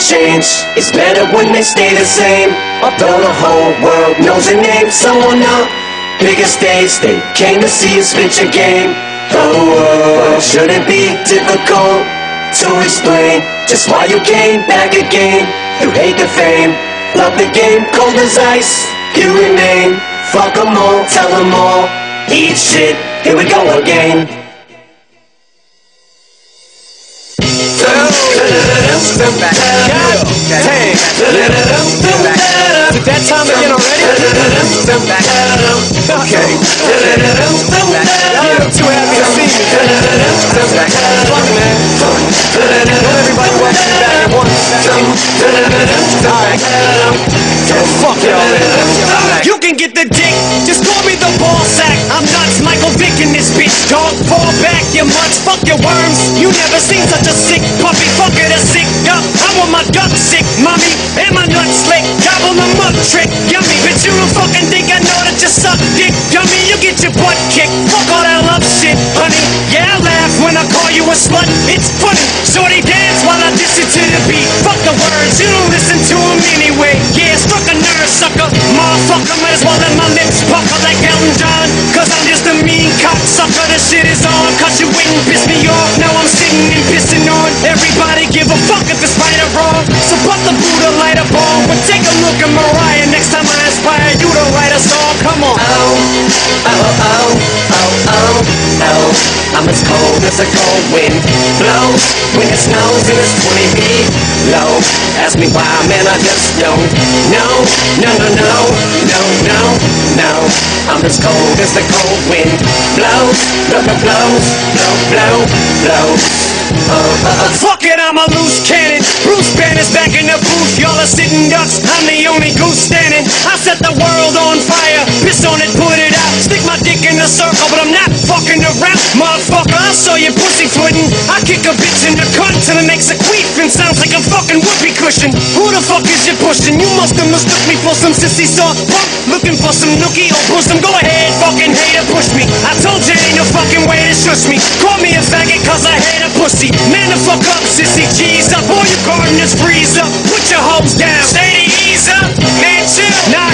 change. It's better when they stay the same. Although the whole world knows your name, someone up. Biggest stage, they came to see you spit your game. Oh, it shouldn't be difficult to explain just why you came back again. You hate the fame, love the game, cold as ice. You remain, fuck them all, tell them all. Eat shit, here we go again. Is that time again already? Okay. Y'all too happy to see me. Fuck, man. Everybody me back at once. Yeah, fuck. You can get the trick, don't know. No, no, no, no, no, no. I'm as cold as the cold wind blows, blow, blow, blows, blow, blow, blows. Oh, oh, oh. Fuck it, I'm a loose cannon. Bruce Banner's back in the booth. Y'all are sitting ducks. I'm the only goose standing. I set the world on fire. Piss on it, put it out. Stick my dick in a circle, Saw you pussyfooting. I kick a bitch in the cunt till it makes a queef and sounds like a fucking whoopee cushion. Who the fuck is you pushing? You must have mistook me for some sissy soft punk. Looking for some nookie or bosom. Go ahead, fucking hater, push me. I told you ain't no fucking way to shush me. Call me a faggot cause I hate a pussy. Man, the fuck up, sissy. Cheese up. All your gardeners freeze up. Put your hopes down. Stay to ease up. Man, chill. Nah,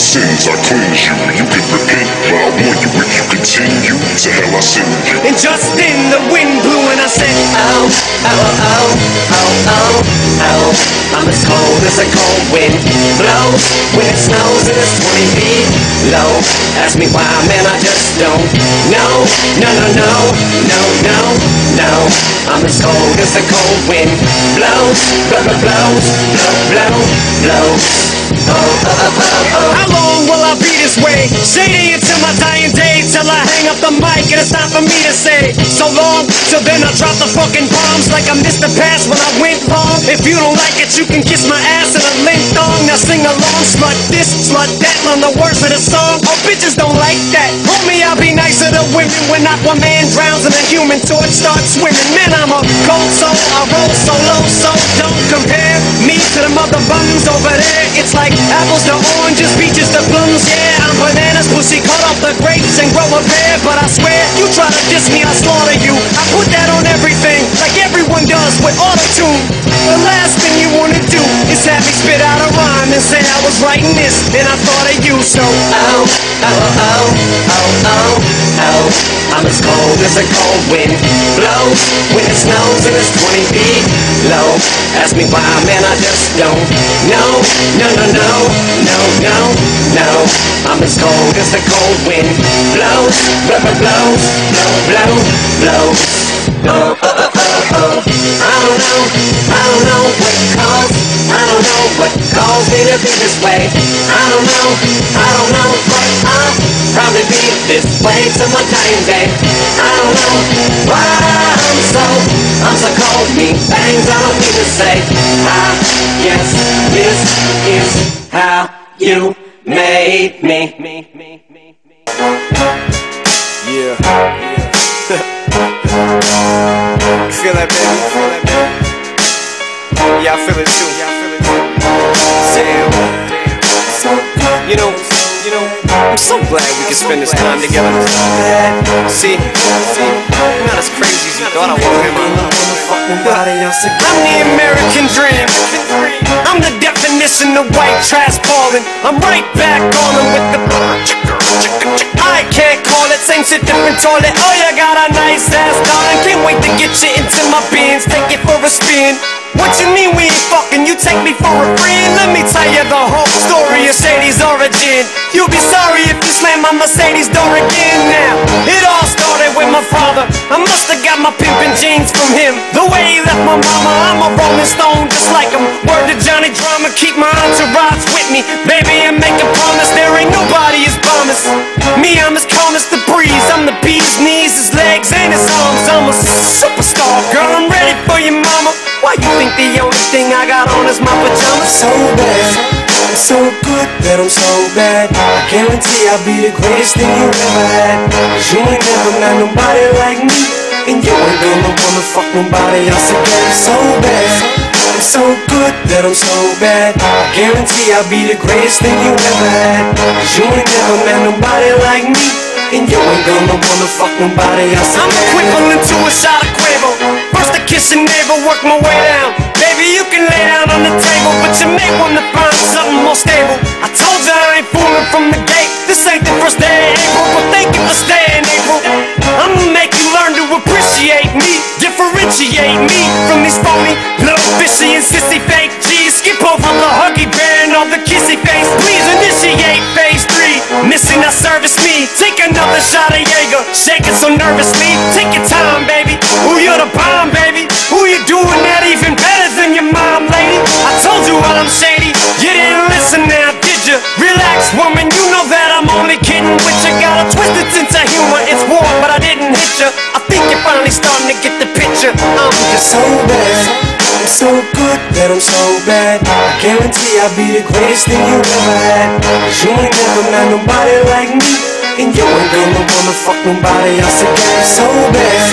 your sins, I cleanse you. You can repent, but I warn you if you continue. To hell I send you. And just then the wind blew and I said, Oh, oh, oh, oh, oh, oh. I'm as cold as a cold wind blows when it snows and it's 20 feet low. Ask me why, man, I just don't know. No, no, no, no, no, no. I'm as cold as the cold wind blows, blow, blow, blows, blow, blow, blows. Oh, oh, oh, oh, oh. How long will I be this way? Shady until my dying day, till I hang up the mic and it's time for me to say so long. Till then I drop the fucking bombs like I missed the pass when I went wrong. If you don't like it, you can kiss my ass in a link thong. Now sing along, slut this, slut that, on the words of the song. Oh, bitches don't like that. Homie, I'll be nicer to women when Aquaman drowns and the human torch starts swimming. Man, I'm a cold soul, I roll solo, so don't compare me to the mother bums over there. It's like apples to oranges, peaches to plums. Yeah, I'm bananas, pussy cut off the grapes and grow a pear. But I swear, you try to diss me, I slaughter you. I put that was writing this, and I thought of you. So, Oh, oh, oh, oh, oh, oh. I'm as cold as a cold wind blows when it snows and it's 20 feet low. Ask me why, man, I just don't know. No, no, no, no, no, no. I'm as cold as the cold wind blows, blow, blow, blows, blow, blow, blows. Oh, oh, oh. Be this way. I don't know, I don't know, but I'll probably be this way till my dying day. I don't know why I'm so, I'm so cold, mean things I don't need to say. I guess this is how you made me. Yeah. you feel that, baby? Feel that, baby? Yeah, I feel it too. Yeah, I feel it. You know, you know, I'm so glad we could spend this time together. See, I'm not as crazy as you thought I was. I'm the American dream. I'm the definition of white trash balling. I'm right back on them with the. I can't call it, same shit, different toilet. Oh, you got a nice ass, darling. Can't wait to get you into my Benz, take it for a spin. What you mean fucking? You take me for a friend? Let me tell you the whole story of Shady's origin. You'll be sorry if you slam my Mercedes door again now. It all started with my father. I must have got my pimpin' genes from him. The way he left my mama, I'm a rolling stone just like him. Word to Johnny Drama, keep my entourage with me. Baby, I make a promise, there ain't nobody as promised. Me, I'm as the only thing I got on is my pajamas? So bad, so good that I'm so bad. I guarantee I'll be the greatest thing you ever had. Cause you ain't never met nobody like me. And you ain't gonna wanna fuck nobody else again. So bad, so good that I'm so bad. I guarantee I'll be the greatest thing you ever had. Cause you ain't never met nobody like me. And you ain't gonna wanna fuck nobody else I'm equivalent to a shot of Cuervo. First I kiss your neighbor, work my way down. Can lay down on the table, but you may wanna find something more stable. I told you I ain't fooling from the gate. This ain't the first day of April, but thank you for staying, April. I'ma make you learn to appreciate me, differentiate me from these phony, little fishy and sissy fake G's. Skip over the huggy bear and all the kissy face. Please initiate phase three. Missing that service me. Take another shot of Jaeger, shaking so nervously. Guarantee I'll be the greatest thing you ever had. You ain't never met nobody like me. And you ain't gonna wanna fuck nobody else again. So bad.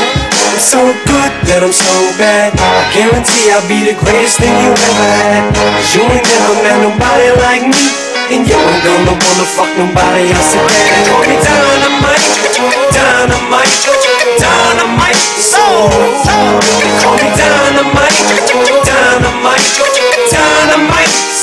I'm so good that I'm so bad. I guarantee I'll be the greatest thing you ever had. You ain't never met nobody like me. And you ain't gonna wanna fuck nobody else again. Dynamite, dynamite, dynamite, so, so. Call me dynamite, dynamite, dynamite,